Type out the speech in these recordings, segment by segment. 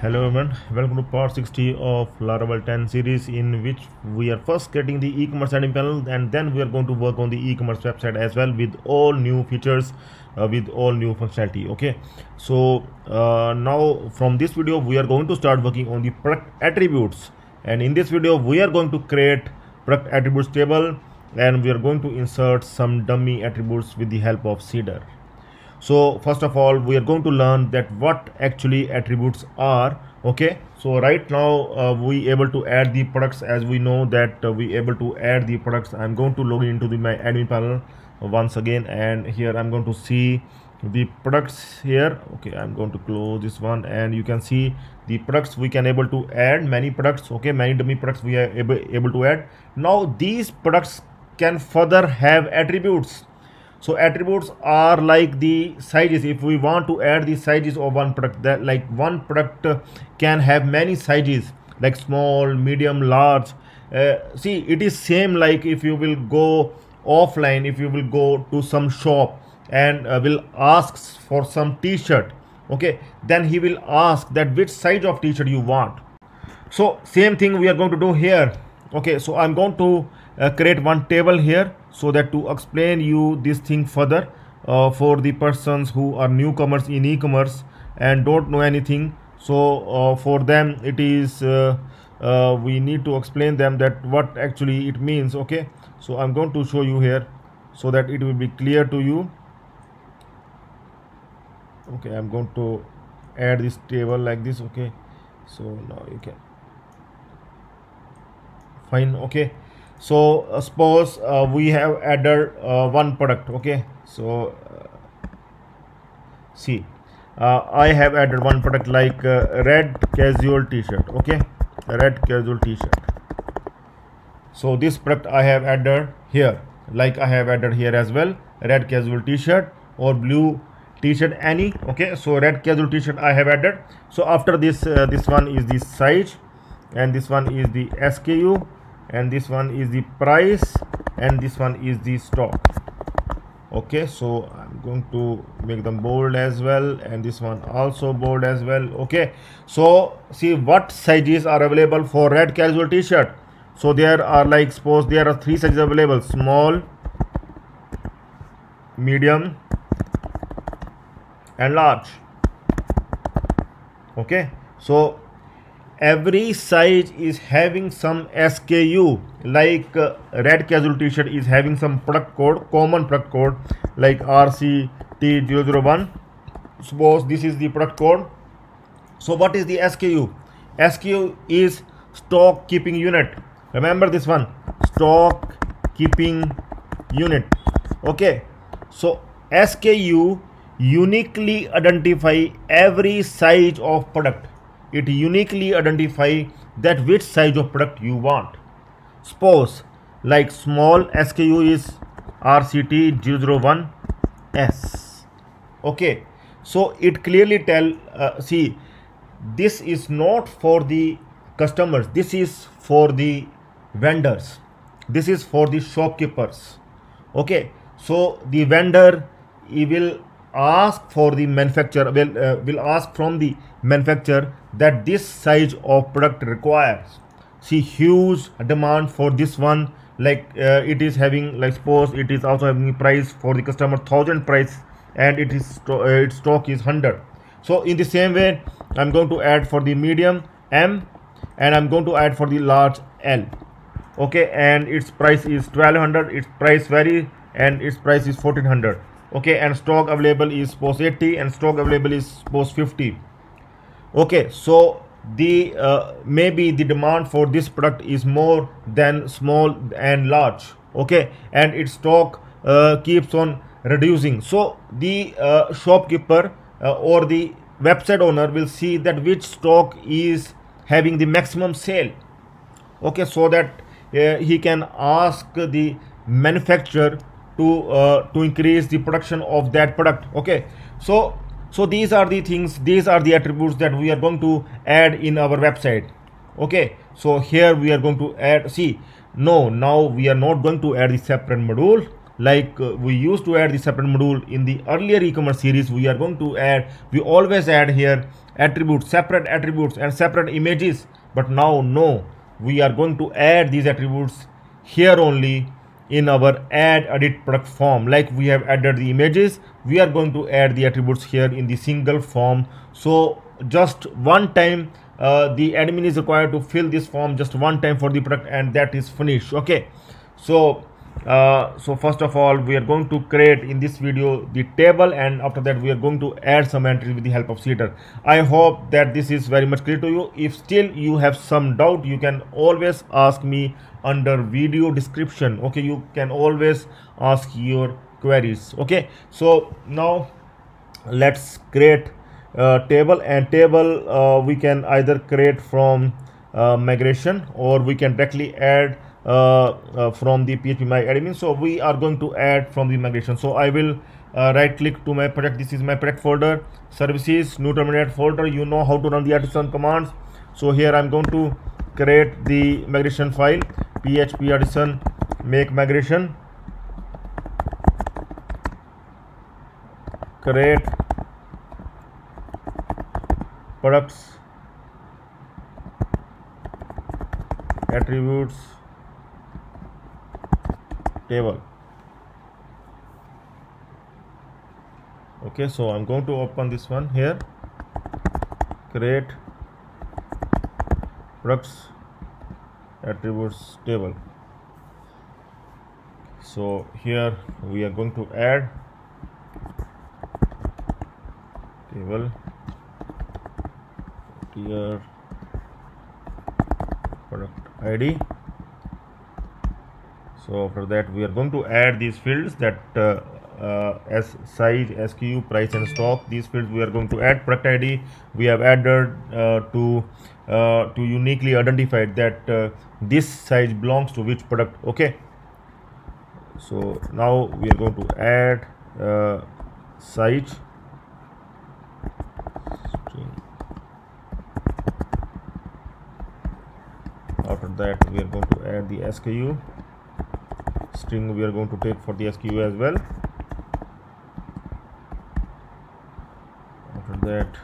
Hello everyone, welcome to part 60 of Laravel 10 series in which we are first getting the e-commerce admin panel and then we are going to work on the e-commerce website as well with all new features uh, with all new functionality okay? So uh, now from this video we are going to start working on the product attributes. And in this video we are going to create product attributes table and we are going to insert some dummy attributes with the help of Seeder so first of all we are going to learn that what actually attributes are okay? So right now uh, we able to add the products. As we know that uh, we able to add the products. I'm going to log into the my admin panel once again. And here i'm going to see the products here. Okay i'm going to close this one. And you can see the products. We can able to add many products. Okay many dummy products we are able, able to add. Now these products can further have attributes so attributes are like the sizes. If we want to add the sizes of one product that like one product can have many sizes like small medium large. Uh, see it is same like if you will go offline if you will go to some shop and uh, will ask for some t-shirt okay? Then he will ask that which size of t-shirt you want. So same thing we are going to do here okay? So i'm going to uh, create one table here so that to explain you this thing further uh, for the persons who are newcomers in e-commerce and don't know anything so uh, for them it is uh, uh, we need to explain them that what actually it means okay? So i'm going to show you here so that it will be clear to you. Okay i'm going to add this table like this okay? So now you can fine okay so uh, suppose uh, we have added uh, one product okay? So uh, see uh, i have added one product like uh, red casual t-shirt okay? Red casual t-shirt. So this product i have added here like i have added here as well red casual t-shirt or blue t-shirt any okay? So red casual t-shirt i have added. So after this this one is the size and this one is the sku and this one is the price and this one is the stock. Okay so i'm going to make them bold as well and this one also bold as well. Okay so see what sizes are available for red casual t-shirt. So there are like suppose there are three sizes available. Small medium and large. Okay so every size is having some SKU like uh, red casual t-shirt is having some product code common product code like RCT001 suppose this is the product code. So what is the SKU SKU is stock keeping unit. Remember this one stock keeping unit. Okay. So SKU uniquely identify every size of product it uniquely identify that which size of product you want. Suppose like small SKU is RCT001S. Okay, so it clearly tell uh, see this is not for the customers this is for the vendors this is for the shopkeepers okay so the vendor he will ask for the manufacturer will uh, will ask from the manufacturer that this size of product requires. See huge demand for this one like uh, it is having like suppose it is also having price for the customer thousand price and it is uh, its stock is 100 so in the same way i'm going to add for the medium m and i'm going to add for the large l. Okay and its price is 1200 its price vary and its price is 1400 okay and stock available is post 80 and stock available is post 50 okay so the uh, maybe the demand for this product is more than small and large. Okay and its stock uh, keeps on reducing. So the uh, shopkeeper uh, or the website owner will see that which stock is having the maximum sale. Okay so that uh, he can ask the manufacturer to uh, to increase the production of that product okay? So so these are the things these are the attributes that we are going to add in our website okay? So here we are going to add see no now we are not going to add the separate module. Like uh, we used to add the separate module in the earlier e-commerce series. We are going to add we always add here attributes separate attributes and separate images. But now no we are going to add these attributes here only in our add edit product form. Like we have added the images we are going to add the attributes here in the single form. So just one time uh, the admin is required to fill this form just one time for the product and that is finished. Okay. So uh, so first of all we are going to create in this video the table and after that we are going to add some entries with the help of seeder i hope that this is very much clear to you. If still you have some doubt you can always ask me under video description. Okay you can always ask your queries. Okay so now let's create table and table uh, we can either create from uh, migration or we can directly add uh, uh, from the php my admin so we are going to add from the migration. So i will uh, right click to my project. This is my project folder. Services new terminate folder. You know how to run the artisan commands. So here i'm going to create the migration file php artisan make migration. Create products. Attributes. Table. Okay so i'm going to open this one here. Create products attributes table. So here we are going to add table here product id so after that we are going to add these fields that uh, uh, as size SKU price and stock these fields we are going to add. Product ID we have added uh, to uh, to uniquely identify that uh, this size belongs to which product okay? So now we are going to add uh, size. After that we are going to add the SKU string we are going to take for the SKU as well after that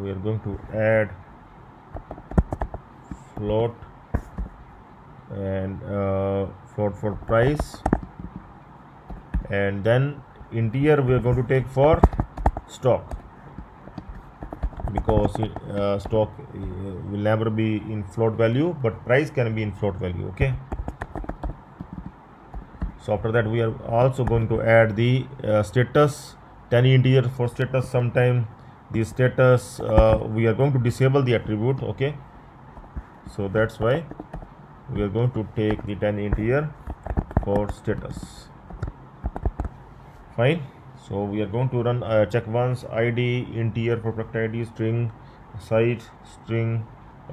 we are going to add float and uh, float for price. And then integer we are going to take for stock. Because uh, stock uh, will never be in float value but price can be in float value okay? So after that we are also going to add the uh, status tiny integer for status sometime. The status uh, we are going to disable the attribute okay? So that's why we are going to take the tiny integer for status. Fine. So we are going to run uh, check once id integer for product id string size string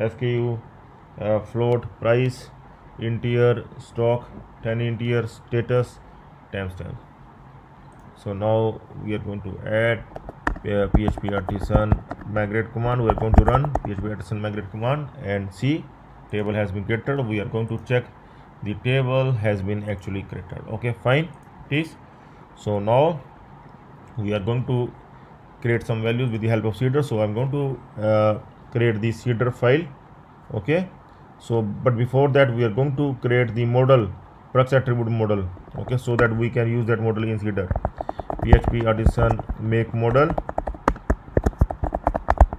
sku uh, float price integer stock tiny integer status timestamp so now we are going to add uh, php artisan migrate command. We are going to run php artisan migrate command and see table has been created. We are going to check the table has been actually created. Okay fine please. So now we are going to create some values with the help of seeder. So i'm going to uh, create the seeder file. Okay so but before that we are going to create the model products attribute model. Okay so that we can use that model in seeder php artisan make model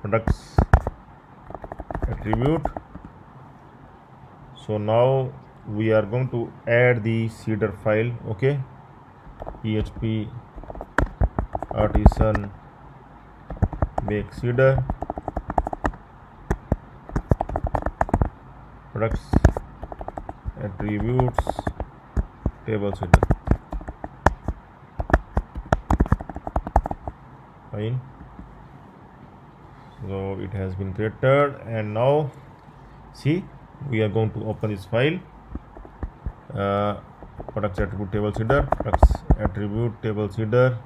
products attribute. So now we are going to add the seeder file okay? Php artisan make seeder products attributes table seeder fine. So it has been created and now see we are going to open this file. Uh, products attribute table seeder products attribute table seeder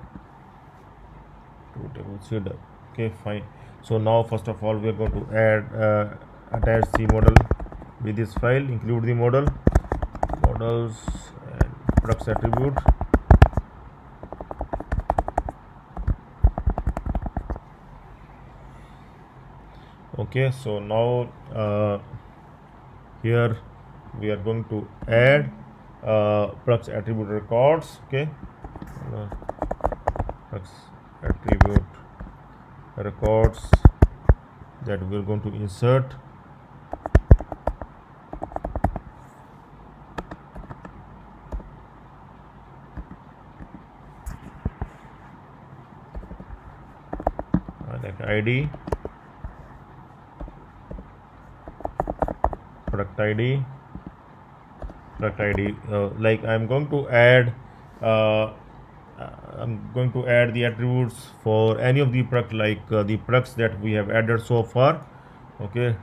table seeder. Okay fine. So now first of all we are going to add uh, attach the model with this file include the model models and products attribute okay so now uh, here we are going to add uh, products attribute records okay? Uh, attribute records that we're going to insert. Like id id product id uh, like i'm going to add uh, I'm going to add the attributes for any of the product like uh, the products that we have added so far. Okay.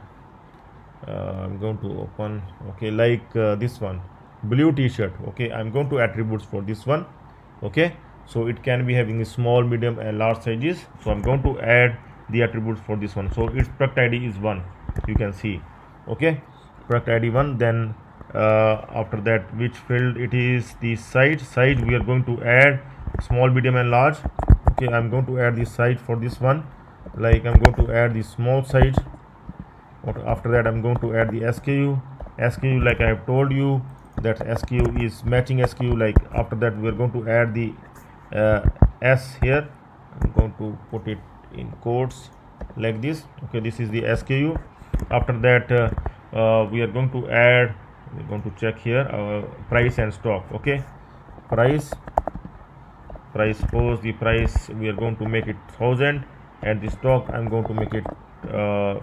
Uh, I'm going to open okay like uh, this one blue t-shirt. Okay. I'm going to attributes for this one. Okay. So it can be having small medium and large sizes. So I'm going to add the attributes for this one. So its product ID is 1 you can see. Okay product ID 1 then uh, after that which field it is the size size we are going to add small medium and large. Okay i'm going to add the size for this one. Like i'm going to add the small size. After that i'm going to add the sku sku like i have told you that sku is matching sku like after that we are going to add the uh, s here. I'm going to put it in quotes like this. Okay this is the sku after that uh, uh, we are going to add we're going to check here our price and stock okay? Price price suppose the price we are going to make it 1000 and the stock i'm going to make it uh,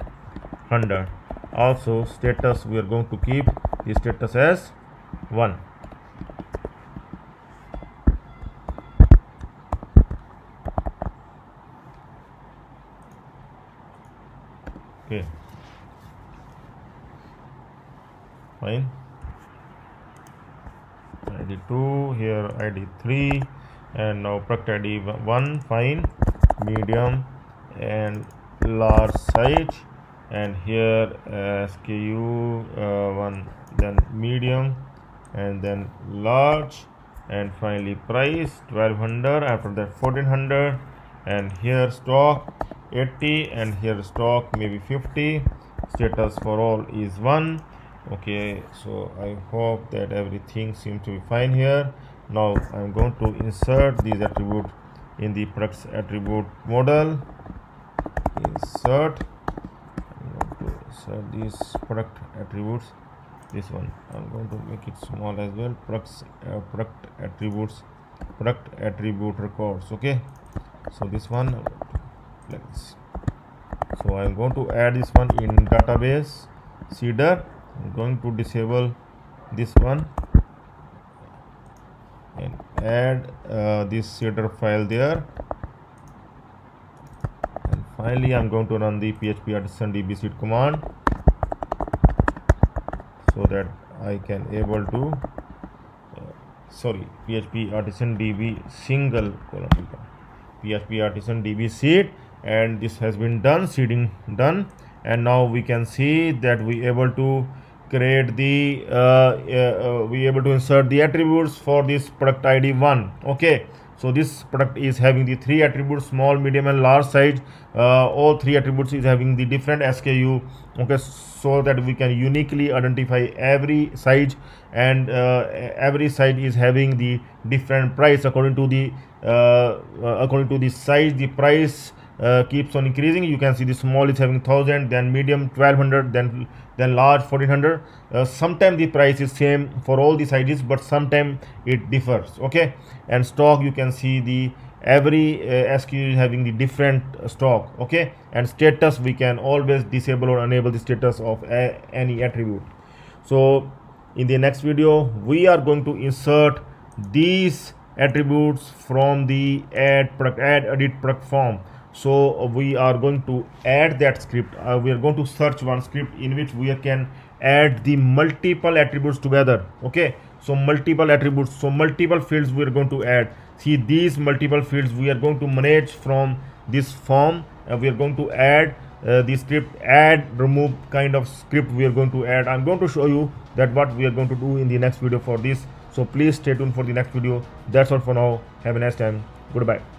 100 also status we are going to keep the status as 1 okay fine. Id 2 here id 3 and now product id 1 fine. Medium and large size and here uh, SKU uh, one then medium and then large and finally price 1200 after that 1400 and here stock 80 and here stock maybe 50 status for all is 1 okay so I hope that everything seems to be fine here. Now i'm going to insert these attribute in the products attribute model. Insert. To insert these product attributes. This one i'm going to make it small as well. Products uh, product attributes product attribute records okay? So this one like this. So i'm going to add this one in database seeder i'm going to disable this one and add uh, this seeder file there. And finally I'm going to run the php artisan db seed command so that I can able to uh, sorry php artisan db single column php artisan db seed and this has been done seeding done. And now we can see that we able to create the uh, uh, we able to insert the attributes for this product id 1 okay? So this product is having the three attributes small medium and large size. Uh, all three attributes is having the different sku okay? So that we can uniquely identify every size and uh, every size is having the different price according to the uh, uh, according to the size the price uh, keeps on increasing. You can see the small is having 1000 then medium 1200 then then large 1400 uh, sometimes the price is same for all the sizes but sometimes it differs okay? And stock you can see the every uh, SKU is having the different uh, stock okay? And status we can always disable or enable the status of a, any attribute. So in the next video we are going to insert these attributes from the add product add edit product form so uh, we are going to add that script. Uh, we are going to search one script in which we can add the multiple attributes together. Okay? So multiple attributes. So multiple fields we are going to add. See these multiple fields we are going to manage from this form. Uh, we are going to add uh, the script. Add remove kind of script we are going to add. I'm going to show you that what we are going to do in the next video for this. So please stay tuned for the next video. That's all for now. Have a nice time. Goodbye